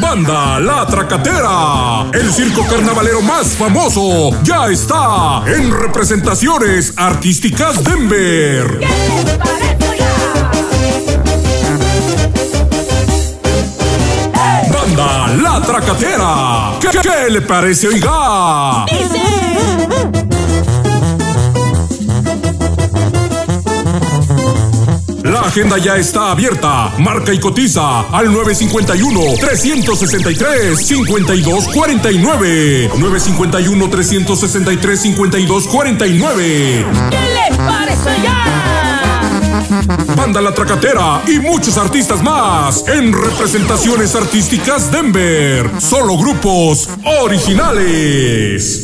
Banda La Tracatera, el circo carnavalero más famoso, ya está en representaciones artísticas Denver. Banda La Tracatera, ¿qué, qué le parece, oiga? La agenda ya está abierta. Marca y cotiza al 951-363-5249. 951-363-5249. ¿Qué le parece ya? Banda La Tracatera y muchos artistas más en representaciones artísticas Denver. Solo grupos originales.